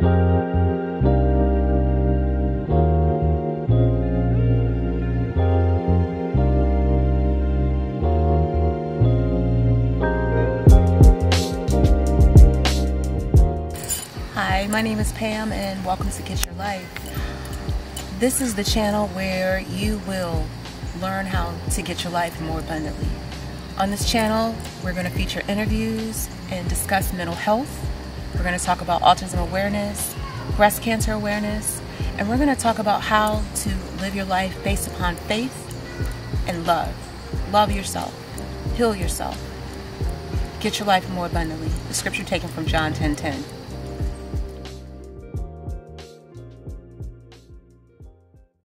Hi, my name is Pam and welcome to Get Your Life. This is the channel where you will learn how to get your life more abundantly. On this channel, we're going to feature interviews and discuss mental health. We're going to talk about autism awareness, breast cancer awareness, and we're going to talk about how to live your life based upon faith and love. Love yourself, heal yourself, get your life more abundantly. The scripture taken from John 10:10. 10, 10.